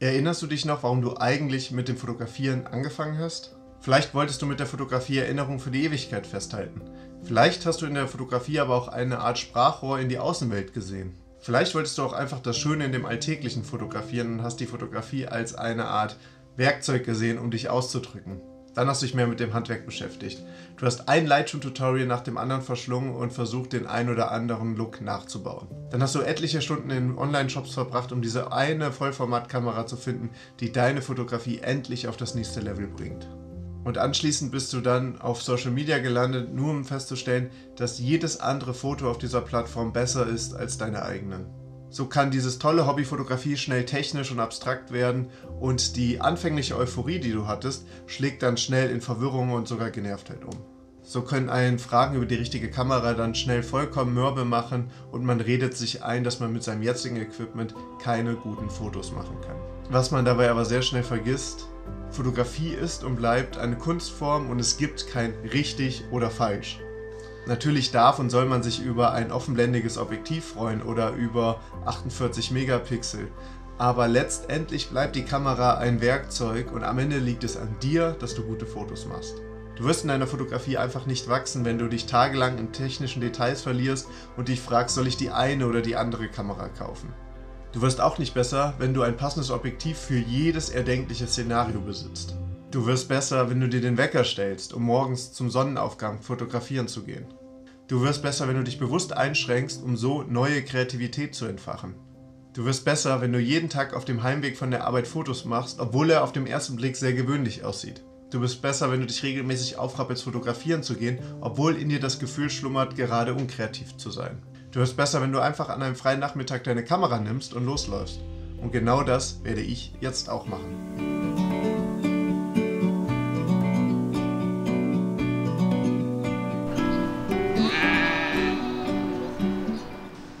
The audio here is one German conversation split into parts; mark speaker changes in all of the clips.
Speaker 1: Erinnerst du dich noch, warum du eigentlich mit dem Fotografieren angefangen hast? Vielleicht wolltest du mit der Fotografie Erinnerungen für die Ewigkeit festhalten. Vielleicht hast du in der Fotografie aber auch eine Art Sprachrohr in die Außenwelt gesehen. Vielleicht wolltest du auch einfach das Schöne in dem alltäglichen Fotografieren und hast die Fotografie als eine Art Werkzeug gesehen, um dich auszudrücken. Dann hast du dich mehr mit dem Handwerk beschäftigt. Du hast ein Lightroom-Tutorial nach dem anderen verschlungen und versucht, den ein oder anderen Look nachzubauen. Dann hast du etliche Stunden in Online-Shops verbracht, um diese eine Vollformatkamera zu finden, die deine Fotografie endlich auf das nächste Level bringt. Und anschließend bist du dann auf Social Media gelandet, nur um festzustellen, dass jedes andere Foto auf dieser Plattform besser ist als deine eigenen. So kann dieses tolle Hobby Fotografie schnell technisch und abstrakt werden und die anfängliche Euphorie, die du hattest, schlägt dann schnell in Verwirrung und sogar Genervtheit um. So können einen Fragen über die richtige Kamera dann schnell vollkommen mürbe machen und man redet sich ein, dass man mit seinem jetzigen Equipment keine guten Fotos machen kann. Was man dabei aber sehr schnell vergisst, Fotografie ist und bleibt eine Kunstform und es gibt kein richtig oder falsch. Natürlich darf und soll man sich über ein offenblendiges Objektiv freuen oder über 48 Megapixel, aber letztendlich bleibt die Kamera ein Werkzeug und am Ende liegt es an dir, dass du gute Fotos machst. Du wirst in deiner Fotografie einfach nicht wachsen, wenn du dich tagelang in technischen Details verlierst und dich fragst, soll ich die eine oder die andere Kamera kaufen. Du wirst auch nicht besser, wenn du ein passendes Objektiv für jedes erdenkliche Szenario besitzt. Du wirst besser, wenn du dir den Wecker stellst, um morgens zum Sonnenaufgang fotografieren zu gehen. Du wirst besser, wenn du dich bewusst einschränkst, um so neue Kreativität zu entfachen. Du wirst besser, wenn du jeden Tag auf dem Heimweg von der Arbeit Fotos machst, obwohl er auf dem ersten Blick sehr gewöhnlich aussieht. Du bist besser, wenn du dich regelmäßig aufrappelst, fotografieren zu gehen, obwohl in dir das Gefühl schlummert, gerade unkreativ zu sein. Du wirst besser, wenn du einfach an einem freien Nachmittag deine Kamera nimmst und losläufst. Und genau das werde ich jetzt auch machen.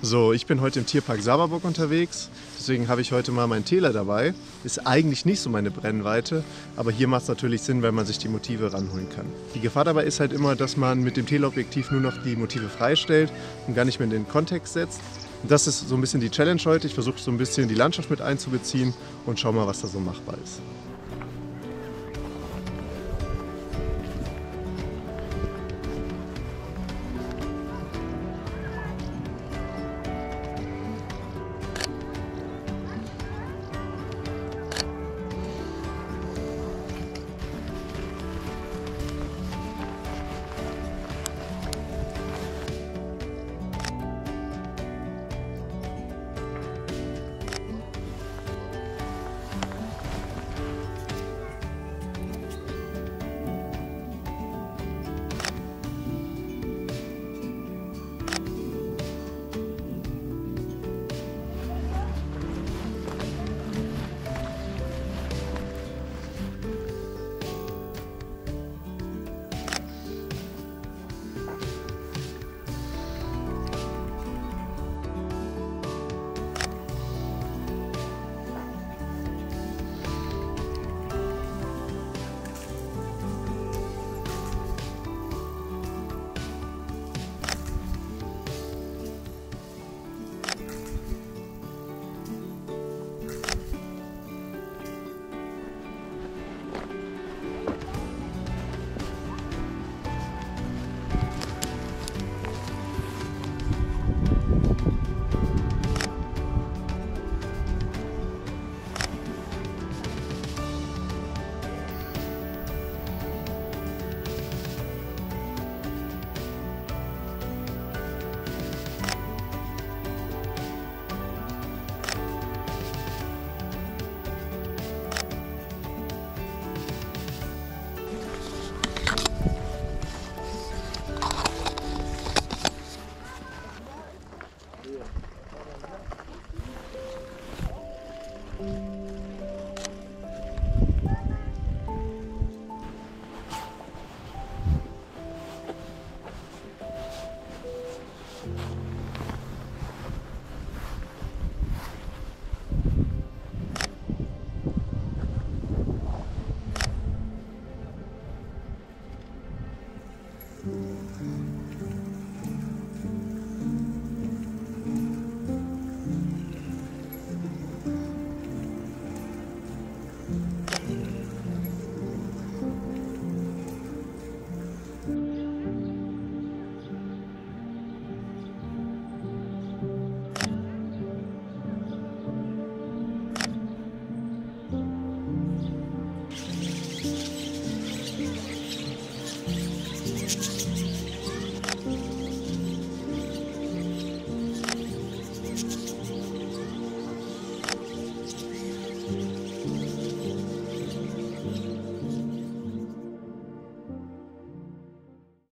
Speaker 1: So, ich bin heute im Tierpark Saberburg unterwegs. Deswegen habe ich heute mal meinen Täler dabei. Ist eigentlich nicht so meine Brennweite, aber hier macht es natürlich Sinn, weil man sich die Motive ranholen kann. Die Gefahr dabei ist halt immer, dass man mit dem Teleobjektiv nur noch die Motive freistellt und gar nicht mehr in den Kontext setzt. Und das ist so ein bisschen die Challenge heute. Ich versuche so ein bisschen die Landschaft mit einzubeziehen und schau mal, was da so machbar ist.